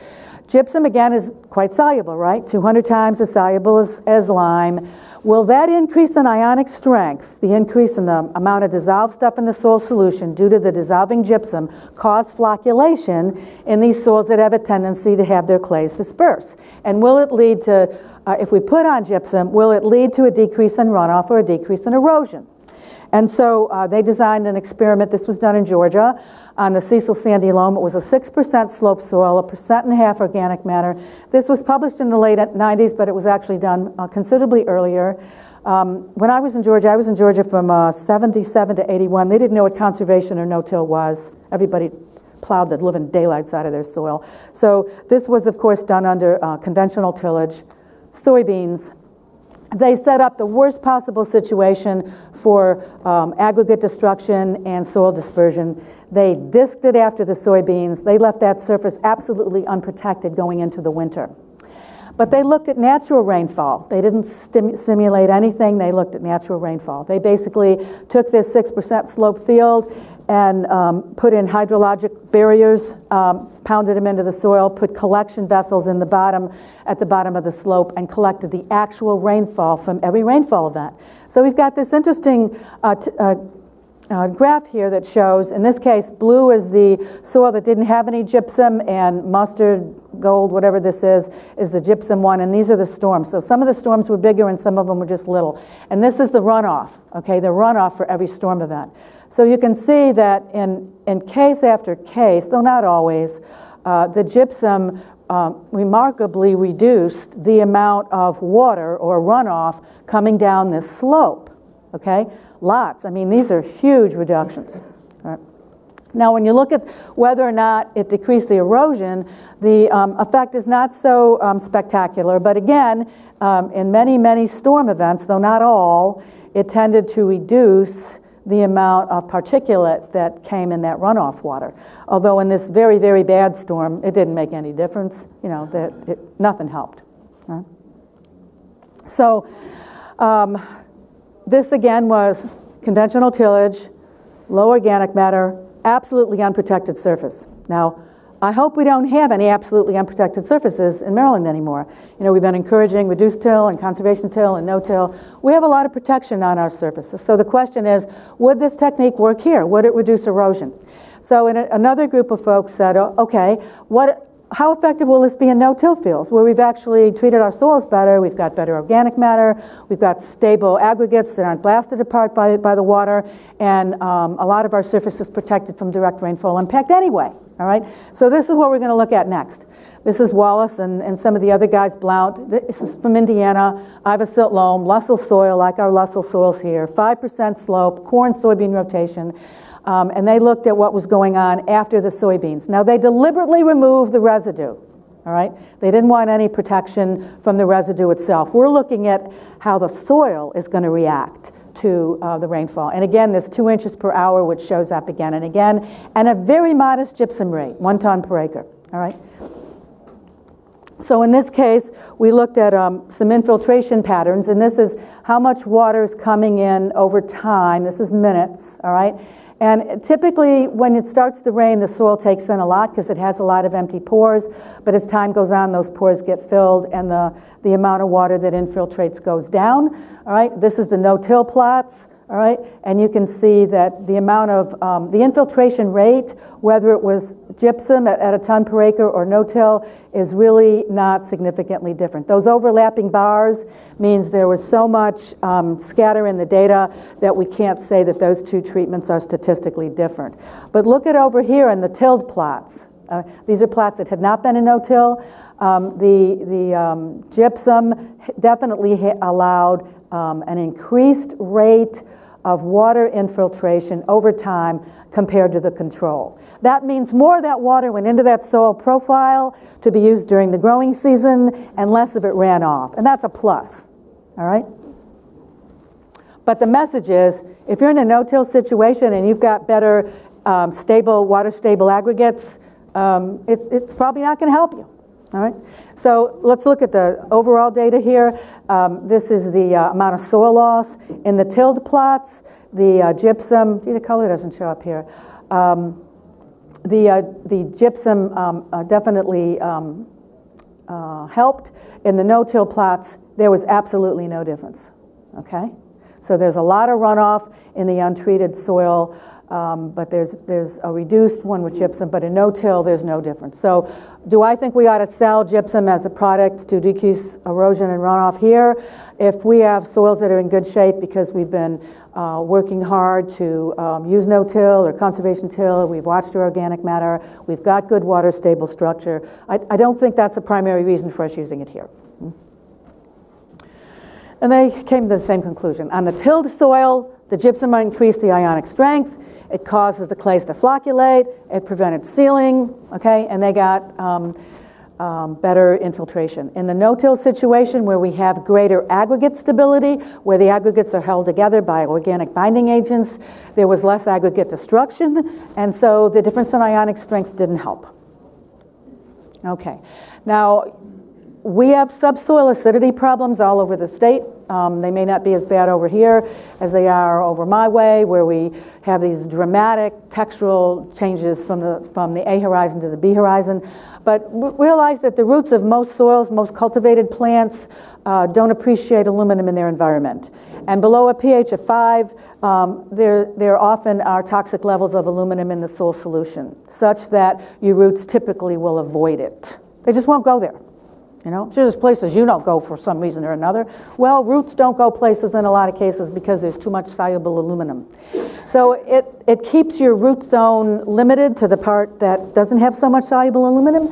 Gypsum, again, is quite soluble, right? 200 times as soluble as, as lime. Will that increase in ionic strength, the increase in the amount of dissolved stuff in the soil solution due to the dissolving gypsum, cause flocculation in these soils that have a tendency to have their clays disperse? And will it lead to, uh, if we put on gypsum, will it lead to a decrease in runoff or a decrease in erosion? And so uh, they designed an experiment. This was done in Georgia on the Cecil Sandy Loam. It was a 6% slope soil, a percent and a half organic matter. This was published in the late 90s, but it was actually done uh, considerably earlier. Um, when I was in Georgia, I was in Georgia from uh, 77 to 81. They didn't know what conservation or no-till was. Everybody plowed the living daylights out of their soil. So this was, of course, done under uh, conventional tillage, soybeans, they set up the worst possible situation for um, aggregate destruction and soil dispersion. They disked it after the soybeans. They left that surface absolutely unprotected going into the winter. But they looked at natural rainfall. They didn't simulate anything. They looked at natural rainfall. They basically took this 6% slope field and um, put in hydrologic barriers, um, pounded them into the soil, put collection vessels in the bottom, at the bottom of the slope, and collected the actual rainfall from every rainfall event. So we've got this interesting uh, uh, uh, graph here that shows, in this case, blue is the soil that didn't have any gypsum, and mustard, gold, whatever this is, is the gypsum one, and these are the storms. So some of the storms were bigger and some of them were just little. And this is the runoff, okay, the runoff for every storm event. So you can see that in, in case after case, though not always, uh, the gypsum uh, remarkably reduced the amount of water or runoff coming down this slope. okay? Lots. I mean, these are huge reductions. Right. Now, when you look at whether or not it decreased the erosion, the um, effect is not so um, spectacular. But again, um, in many, many storm events, though not all, it tended to reduce the amount of particulate that came in that runoff water. Although in this very, very bad storm, it didn't make any difference. You know, that it, nothing helped. Right? So um, this again was conventional tillage, low organic matter, absolutely unprotected surface. Now, I hope we don't have any absolutely unprotected surfaces in Maryland anymore. You know, we've been encouraging reduced till and conservation till and no-till. We have a lot of protection on our surfaces. So the question is, would this technique work here? Would it reduce erosion? So a, another group of folks said, okay, what, how effective will this be in no-till fields where we've actually treated our soils better, we've got better organic matter, we've got stable aggregates that aren't blasted apart by, by the water, and um, a lot of our surface is protected from direct rainfall impact anyway, all right? So this is what we're gonna look at next. This is Wallace and, and some of the other guys, Blount. This is from Indiana, Iva silt loam, loessial soil, like our loessial soils here, 5% slope, corn soybean rotation. Um, and they looked at what was going on after the soybeans. Now, they deliberately removed the residue, all right? They didn't want any protection from the residue itself. We're looking at how the soil is going to react to uh, the rainfall. And again, this two inches per hour, which shows up again and again, and a very modest gypsum rate, one ton per acre, all right? So in this case, we looked at um, some infiltration patterns, and this is how much water is coming in over time. This is minutes, all right? And typically, when it starts to rain, the soil takes in a lot because it has a lot of empty pores. But as time goes on, those pores get filled and the, the amount of water that infiltrates goes down. All right, this is the no-till plots all right? And you can see that the amount of, um, the infiltration rate, whether it was gypsum at, at a ton per acre or no-till, is really not significantly different. Those overlapping bars means there was so much um, scatter in the data that we can't say that those two treatments are statistically different. But look at over here in the tilled plots. Uh, these are plots that had not been a no-till. Um, the the um, gypsum definitely allowed um, an increased rate of water infiltration over time compared to the control. That means more of that water went into that soil profile to be used during the growing season and less of it ran off. And that's a plus, all right? But the message is if you're in a no till situation and you've got better um, stable, water stable aggregates, um, it's, it's probably not going to help you. All right, so let's look at the overall data here. Um, this is the uh, amount of soil loss. In the tilled plots, the uh, gypsum, see the color doesn't show up here. Um, the, uh, the gypsum um, uh, definitely um, uh, helped. In the no-till plots, there was absolutely no difference, okay? So there's a lot of runoff in the untreated soil. Um, but there's, there's a reduced one with gypsum, but in no-till, there's no difference. So do I think we ought to sell gypsum as a product to decrease erosion and runoff here? If we have soils that are in good shape because we've been uh, working hard to um, use no-till or conservation till, we've watched our organic matter, we've got good water stable structure, I, I don't think that's a primary reason for us using it here. And they came to the same conclusion. On the tilled soil, the gypsum might increase the ionic strength. It causes the clays to flocculate. It prevented sealing, okay? And they got um, um, better infiltration. In the no-till situation where we have greater aggregate stability, where the aggregates are held together by organic binding agents, there was less aggregate destruction, and so the difference in ionic strength didn't help. Okay, now we have subsoil acidity problems all over the state. Um, they may not be as bad over here as they are over my way, where we have these dramatic textural changes from the, from the A horizon to the B horizon. But realize that the roots of most soils, most cultivated plants, uh, don't appreciate aluminum in their environment. And below a pH of 5, um, there, there often are toxic levels of aluminum in the soil solution, such that your roots typically will avoid it. They just won't go there. You know, there's places you don't go for some reason or another. Well, roots don't go places in a lot of cases because there's too much soluble aluminum. So it, it keeps your root zone limited to the part that doesn't have so much soluble aluminum.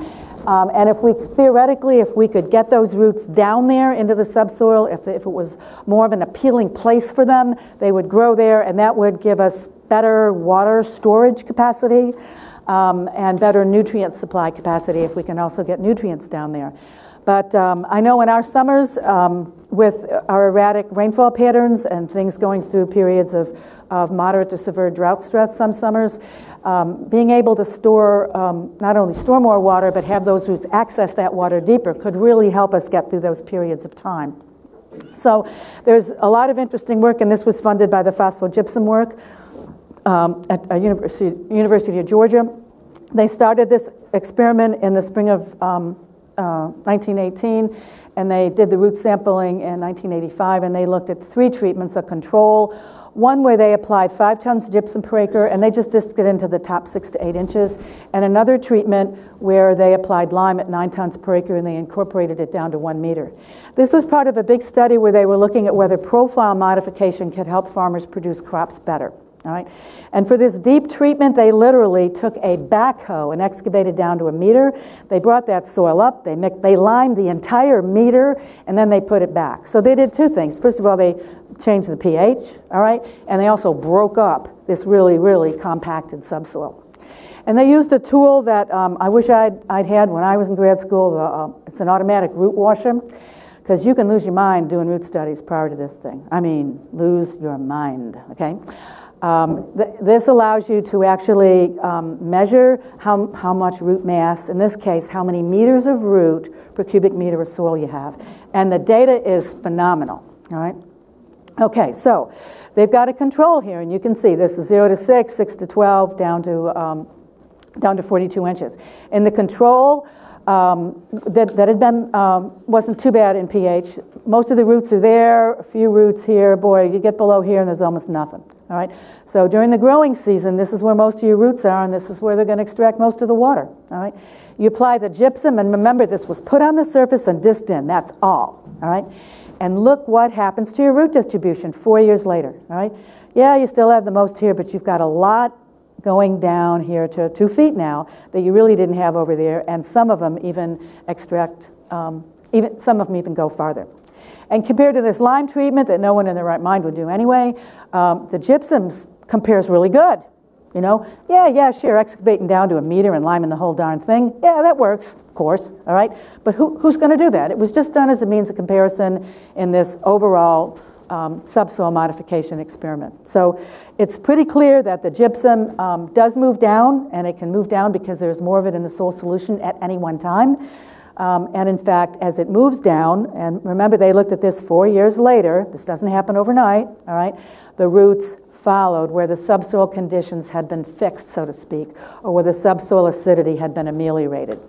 Um, and if we theoretically, if we could get those roots down there into the subsoil, if, if it was more of an appealing place for them, they would grow there, and that would give us better water storage capacity um, and better nutrient supply capacity if we can also get nutrients down there. But um, I know in our summers, um, with our erratic rainfall patterns and things going through periods of, of moderate to severe drought stress some summers, um, being able to store, um, not only store more water, but have those roots access that water deeper could really help us get through those periods of time. So there's a lot of interesting work, and this was funded by the phosphogypsum work um, at a University, University of Georgia. They started this experiment in the spring of um, uh, 1918, and they did the root sampling in 1985, and they looked at three treatments, a control, one where they applied five tons gypsum per acre, and they just disked it into the top six to eight inches, and another treatment where they applied lime at nine tons per acre, and they incorporated it down to one meter. This was part of a big study where they were looking at whether profile modification could help farmers produce crops better. All right. And for this deep treatment, they literally took a backhoe and excavated down to a meter. They brought that soil up, they, mixed, they limed the entire meter, and then they put it back. So they did two things. First of all, they changed the pH, all right, and they also broke up this really, really compacted subsoil. And they used a tool that um, I wish I'd, I'd had when I was in grad school. Uh, it's an automatic root washer because you can lose your mind doing root studies prior to this thing. I mean, lose your mind, okay? Um, th this allows you to actually um, measure how, how much root mass, in this case, how many meters of root per cubic meter of soil you have. And the data is phenomenal, all right? Okay, so they've got a control here, and you can see this is 0 to 6, 6 to 12, down to, um, down to 42 inches. In the control, um, that, that had been, um, wasn't too bad in pH. Most of the roots are there, a few roots here. Boy, you get below here and there's almost nothing. All right. So during the growing season, this is where most of your roots are, and this is where they're going to extract most of the water. All right. You apply the gypsum, and remember, this was put on the surface and disked in. That's all. All right. And look what happens to your root distribution four years later. All right. Yeah, you still have the most here, but you've got a lot going down here to two feet now that you really didn't have over there, and some of them even extract, um, even some of them even go farther. And compared to this lime treatment that no one in their right mind would do anyway, um, the gypsums compares really good. You know, yeah, yeah, sure, excavating down to a meter and liming the whole darn thing. Yeah, that works, of course, all right? But who, who's going to do that? It was just done as a means of comparison in this overall um, subsoil modification experiment. So it's pretty clear that the gypsum um, does move down, and it can move down because there's more of it in the soil solution at any one time. Um, and in fact, as it moves down, and remember they looked at this four years later, this doesn't happen overnight, all right, the roots followed where the subsoil conditions had been fixed, so to speak, or where the subsoil acidity had been ameliorated.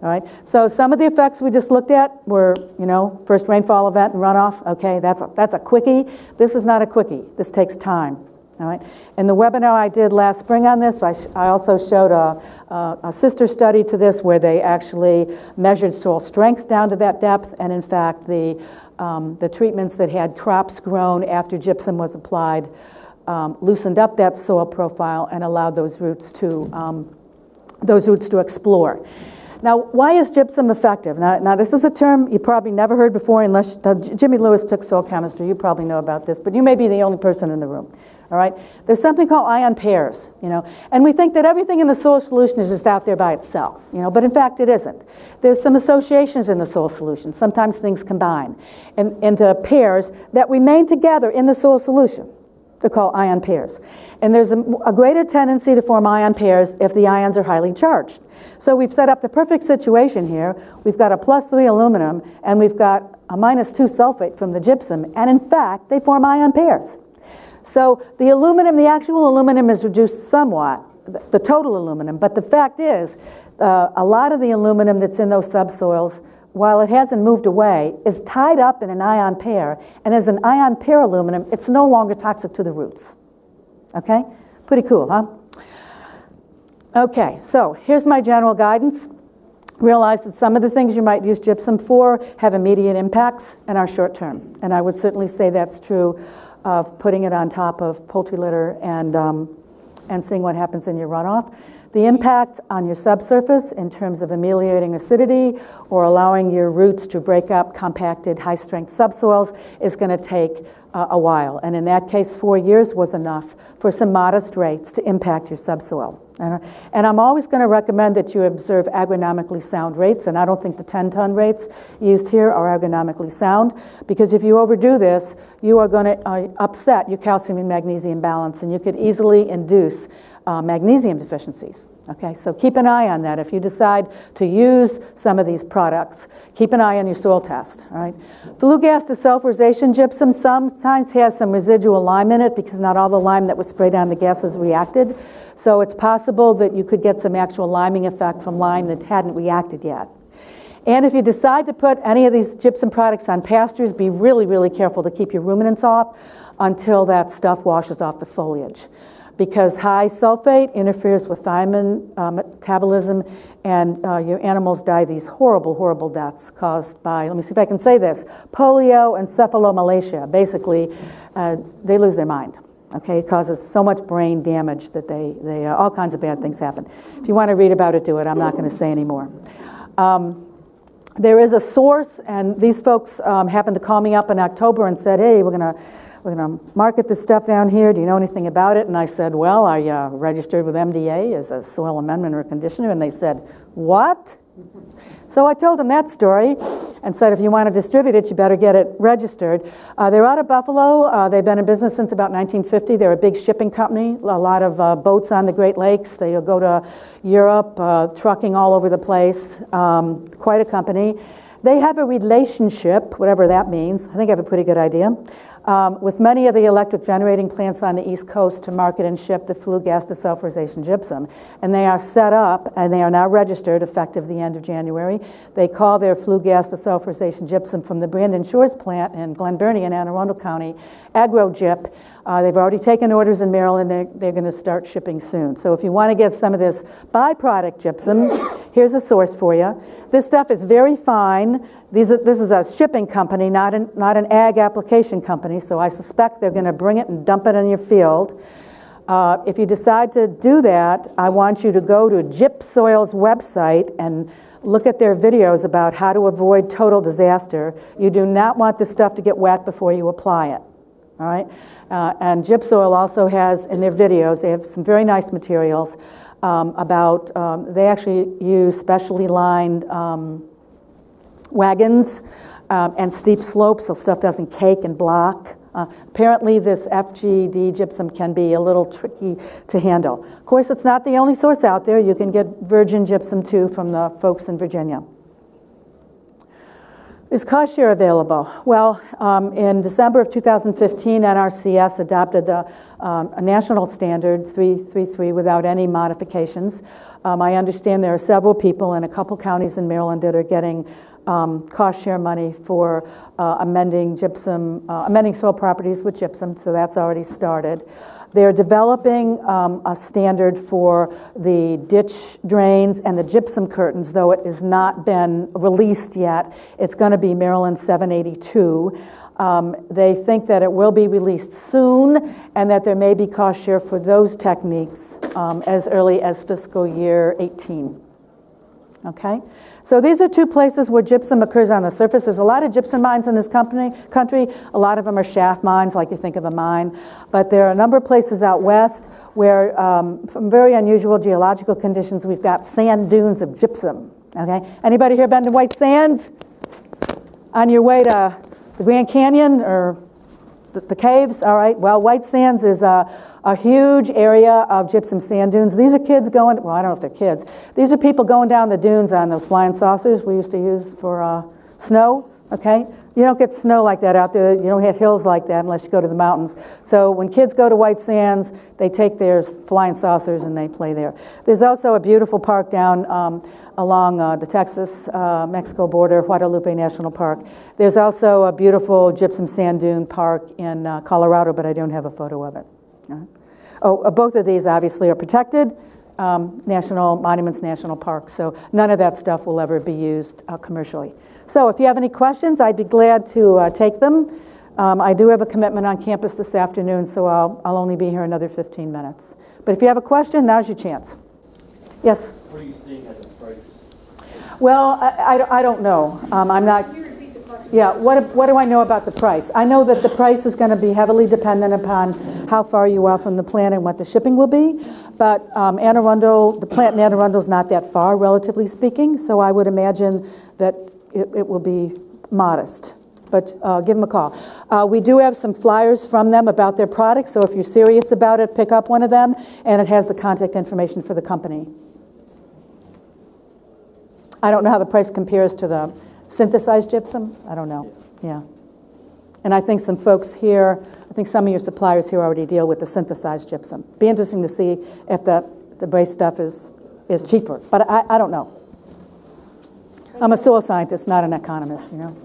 All right, so some of the effects we just looked at were, you know, first rainfall event and runoff. Okay, that's a, that's a quickie. This is not a quickie. This takes time. All right. In the webinar I did last spring on this, I, I also showed a, a, a, sister study to this where they actually measured soil strength down to that depth, and in fact, the, um, the treatments that had crops grown after gypsum was applied um, loosened up that soil profile and allowed those roots to, um, those roots to explore. Now, why is gypsum effective? Now, now, this is a term you probably never heard before unless uh, Jimmy Lewis took soil chemistry. You probably know about this, but you may be the only person in the room. All right? There's something called ion pairs, you know, and we think that everything in the soil solution is just out there by itself, you know, but in fact it isn't. There's some associations in the soil solution. Sometimes things combine in, into pairs that remain together in the soil solution. They're called ion pairs. And there's a, a, greater tendency to form ion pairs if the ions are highly charged. So we've set up the perfect situation here. We've got a plus three aluminum and we've got a minus two sulfate from the gypsum. And in fact, they form ion pairs. So the aluminum, the actual aluminum is reduced somewhat, the total aluminum. But the fact is, uh, a lot of the aluminum that's in those subsoils while it hasn't moved away, is tied up in an ion pair, and as an ion pair aluminum, it's no longer toxic to the roots. Okay? Pretty cool, huh? Okay, so here's my general guidance. Realize that some of the things you might use gypsum for have immediate impacts and are short term. And I would certainly say that's true of putting it on top of poultry litter and, um, and seeing what happens in your runoff. The impact on your subsurface in terms of ameliorating acidity or allowing your roots to break up compacted high strength subsoils is going to take uh, a while. And in that case, four years was enough for some modest rates to impact your subsoil. And, and I'm always going to recommend that you observe agronomically sound rates, and I don't think the 10 ton rates used here are agronomically sound, because if you overdo this, you are going to uh, upset your calcium and magnesium balance, and you could easily induce uh, magnesium deficiencies. Okay, so keep an eye on that. If you decide to use some of these products, keep an eye on your soil test. All right, flue gas desulfurization gypsum sometimes has some residual lime in it because not all the lime that was sprayed on the gases reacted. So it's possible that you could get some actual liming effect from lime that hadn't reacted yet. And if you decide to put any of these gypsum products on pastures, be really, really careful to keep your ruminants off until that stuff washes off the foliage because high sulfate interferes with thiamine uh, metabolism, and uh, your animals die these horrible, horrible deaths caused by, let me see if I can say this, polioencephalomalacia. Basically, uh, they lose their mind. Okay, it causes so much brain damage that they, they uh, all kinds of bad things happen. If you want to read about it, do it. I'm not going to say anymore. Um, there is a source, and these folks um, happened to call me up in October and said, "Hey, we're going to we're going to market this stuff down here. Do you know anything about it?" And I said, "Well, I uh, registered with MDA as a soil amendment or conditioner," and they said, "What?" So I told them that story and said, if you want to distribute it, you better get it registered. Uh, they're out of Buffalo. Uh, they've been in business since about 1950. They're a big shipping company, a lot of uh, boats on the Great Lakes. They go to Europe, uh, trucking all over the place. Um, quite a company. They have a relationship, whatever that means. I think I have a pretty good idea um, with many of the electric generating plants on the East Coast to market and ship the flue gas desulfurization gypsum. And they are set up and they are now registered effective the end of January. They call their flue gas desulfurization gypsum from the Brandon Shores plant in Glen Burnie in Anne Arundel County, AgroGyp. Uh, they've already taken orders in Maryland. They're, they're going to start shipping soon. So if you want to get some of this byproduct gypsum, here's a source for you. This stuff is very fine. These are, this is a shipping company, not an, not an ag application company, so I suspect they're going to bring it and dump it in your field. Uh, if you decide to do that, I want you to go to Gypsoil's website and look at their videos about how to avoid total disaster. You do not want this stuff to get wet before you apply it. All right? Uh, and Gypsoil also has in their videos, they have some very nice materials um, about, um, they actually use specially lined um, wagons um, and steep slopes so stuff doesn't cake and block. Uh, apparently, this FGD gypsum can be a little tricky to handle. Of course, it's not the only source out there. You can get virgin gypsum too from the folks in Virginia. Is cost share available? Well, um, in December of 2015, NRCS adopted the, um, a national standard 333 without any modifications. Um, I understand there are several people in a couple counties in Maryland that are getting um, cost share money for uh, amending gypsum, uh, amending soil properties with gypsum, so that's already started. They're developing um, a standard for the ditch drains and the gypsum curtains, though it has not been released yet. It's going to be Maryland 782. Um, they think that it will be released soon and that there may be cost share for those techniques um, as early as fiscal year 18. Okay? So these are two places where gypsum occurs on the surface. There's a lot of gypsum mines in this company, country. A lot of them are shaft mines, like you think of a mine. But there are a number of places out west where, um, from very unusual geological conditions, we've got sand dunes of gypsum. Okay? Anybody here been to White Sands? On your way to the Grand Canyon or the, caves? All right. Well, White Sands is a a huge area of gypsum sand dunes. These are kids going, well, I don't know if they're kids. These are people going down the dunes on those flying saucers we used to use for uh, snow, okay? You don't get snow like that out there. You don't hit hills like that unless you go to the mountains. So when kids go to White Sands, they take their flying saucers and they play there. There's also a beautiful park down um, along uh, the Texas-Mexico uh, border, Guadalupe National Park. There's also a beautiful gypsum sand dune park in uh, Colorado, but I don't have a photo of it. Oh, uh, both of these obviously are protected. Um, national monuments, national parks. So none of that stuff will ever be used uh, commercially. So if you have any questions, I'd be glad to uh, take them. Um, I do have a commitment on campus this afternoon, so I'll, I'll only be here another 15 minutes. But if you have a question, now's your chance. Yes? What are you seeing as a price? Well, I, I- I don't know. Um, I'm not, yeah, what, what do I know about the price? I know that the price is going to be heavily dependent upon how far you are from the plant and what the shipping will be. But um, Anne Arundel, the plant in Anne Arundel is not that far, relatively speaking, so I would imagine that it, it will be modest. But uh, give them a call. Uh, we do have some flyers from them about their products, so if you're serious about it, pick up one of them, and it has the contact information for the company. I don't know how the price compares to the synthesized gypsum. I don't know. Yeah. And I think some folks here, I think some of your suppliers here already deal with the synthesized gypsum. Be interesting to see if the, the base stuff is, is cheaper. But I, I don't know. I'm a soil scientist, not an economist, you know.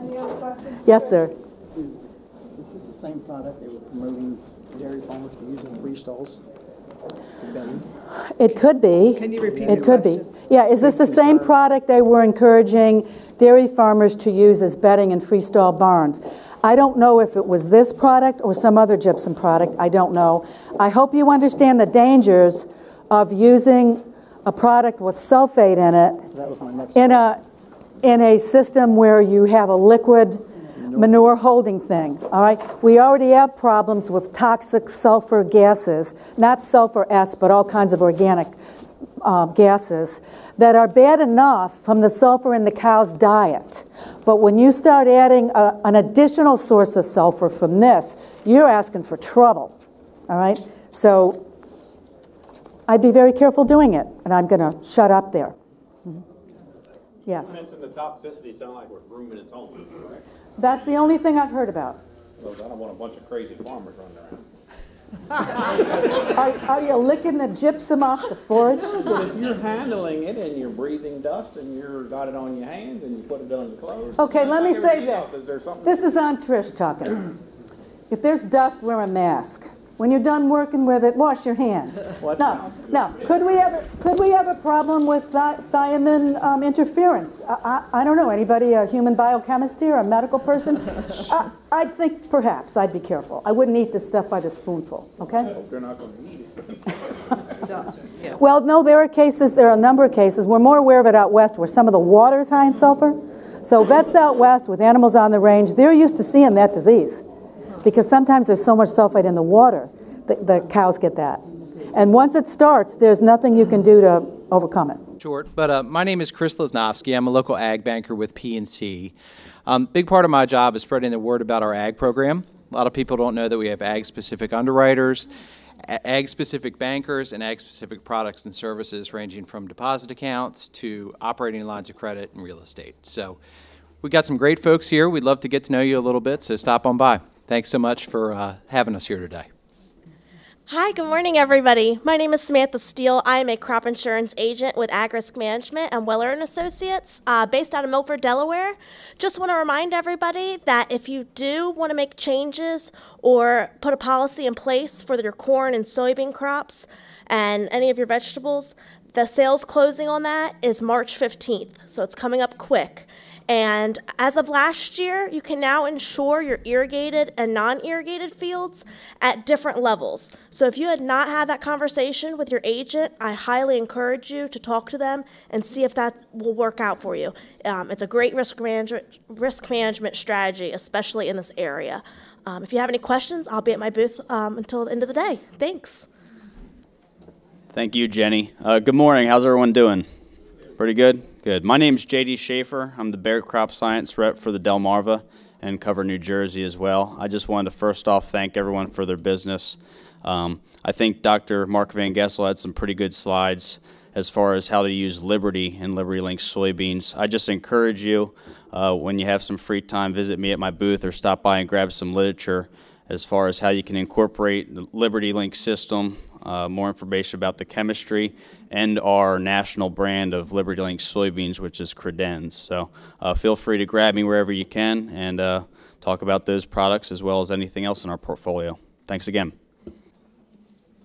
Any other questions? Yes, sir. Is this the same product they were promoting dairy farmers to use in free stalls? bedding? It could be. Can you repeat It the could be. Yeah, is this the same product they were encouraging dairy farmers to use as bedding in freestall barns? I don't know if it was this product or some other gypsum product, I don't know. I hope you understand the dangers of using a product with sulfate in it That was my next. in a, in a system where you have a liquid manure holding thing, all right? We already have problems with toxic sulfur gases, not sulfur S, but all kinds of organic uh, gases that are bad enough from the sulfur in the cow's diet. But when you start adding a, an additional source of sulfur from this, you're asking for trouble, all right? So I'd be very careful doing it, and I'm going to shut up there. Mhm. Yes. mentioned the toxicity sound like it was ruminants only, correct? That's the only thing I've heard about. Well, I don't want a bunch of crazy farmers running around. Are, are you licking the gypsum off the forage? <laughs> But if you're handling it and you're breathing dust and you're got it on your hands and you put it on your clothes. Okay, let me say everything else. this. Is? This is on Trish talking. If there's dust, wear a mask. When you're done working with it, wash your hands. Well, that Now, now, could we have, a- could we have a problem with thi- thiamine um, interference? I, I, I don't know, anybody, a human biochemist here, a medical person? <laughs> I, I'd think perhaps, I'd be careful. I wouldn't eat this stuff by the spoonful, okay? Hope They're not gonna eat it. <laughs> Yeah. Well, no, there are cases, there are a number of cases, we're more aware of it out west where some of the water is high in sulfur. So vets out west with animals on the range, they're used to seeing that disease. Because sometimes there's so much sulfite in the water, the, the cows get that. And once it starts, there's nothing you can do to overcome it. short, but uh, my name is Chris Lesnowski. I'm a local ag banker with PNC. Um, big part of my job is spreading the word about our ag program. A lot of people don't know that we have ag-specific underwriters, ag-specific bankers, and ag-specific products and services ranging from deposit accounts to operating lines of credit and real estate. So we've got some great folks here. We'd love to get to know you a little bit, so stop on by. Thanks so much for uh, having us here today. Hi, good morning, everybody. My name is Samantha Steele. I am a crop insurance agent with AgRisk Management and Weller and Associates, uh, based out of Milford, Delaware. Just want to remind everybody that if you do want to make changes or put a policy in place for your corn and soybean crops and any of your vegetables, the sales closing on that is March 15th, so it's coming up quick. And as of last year, you can now insure your irrigated and non irrigated fields at different levels. So if you had not had that conversation with your agent, I highly encourage you to talk to them and see if that will work out for you. Um, it's a great risk management, risk management strategy, especially in this area. Um, if you have any questions, I'll be at my booth um, until the end of the day. Thanks. Thank you, Jenny. Uh, good morning. How's everyone doing? Pretty good? Good. My name is JD Schaefer. I'm the Bayer Crop Science rep for the Delmarva and cover New Jersey as well. I just wanted to first off thank everyone for their business. Um, I think Dr. Mark VanGessel had some pretty good slides as far as how to use Liberty and Liberty Link soybeans. I just encourage you, uh, when you have some free time, visit me at my booth or stop by and grab some literature as far as how you can incorporate the Liberty Link system, uh, more information about the chemistry, and our national brand of Liberty Link soybeans, which is Credenz. So uh, feel free to grab me wherever you can and uh, talk about those products as well as anything else in our portfolio. Thanks again.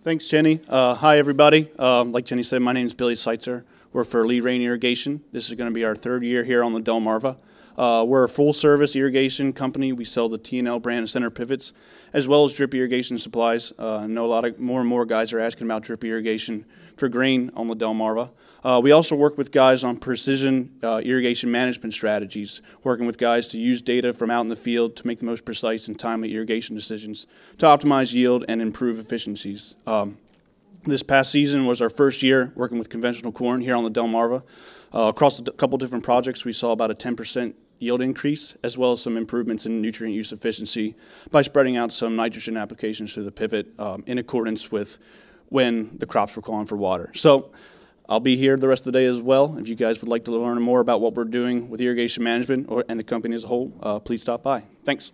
Thanks, Jenny. Uh, hi, everybody. Um, like Jenny said, my name is Billy Seitzer. We're for Lee Rain Irrigation. This is going to be our third year here on the Delmarva. Uh, we're a full-service irrigation company. We sell the T&L brand center pivots, as well as drip irrigation supplies. Uh, I know a lot of more and more guys are asking about drip irrigation for grain on the Delmarva. Uh, we also work with guys on precision uh, irrigation management strategies, working with guys to use data from out in the field to make the most precise and timely irrigation decisions to optimize yield and improve efficiencies. Um, this past season was our first year working with conventional corn here on the Delmarva. Uh, across a couple different projects, we saw about a 10% yield increase, as well as some improvements in nutrient use efficiency by spreading out some nitrogen applications to the pivot um, in accordance with when the crops were calling for water. So I'll be here the rest of the day as well. If you guys would like to learn more about what we're doing with irrigation management or, and the company as a whole, uh, please stop by. Thanks.